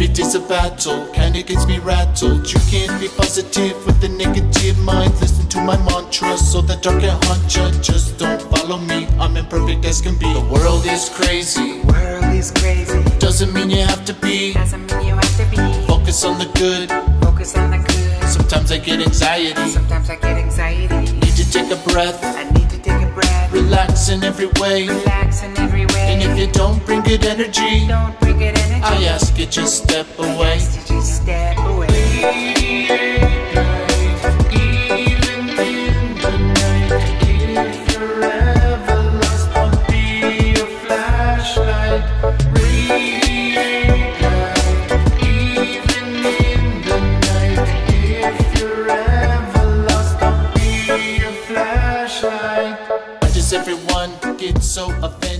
is a battle, kinda gets me rattled. You can't be positive with a negative mind. Listen to my mantra so the dark can haunt ya. Just don't follow me, I'm imperfect as can be. The world is crazy, World is crazy. doesn't mean you have to be. Doesn't mean you have to be. Focus on the good, Focus on the good. sometimes I get anxiety. Sometimes I get anxiety. Need to take a breath, I need to take a breath. relax in every way. Relax in every way. You don't bring good energy, Don't bring it energy. I ask you just step away. Just step away. Why does everyone get so offended?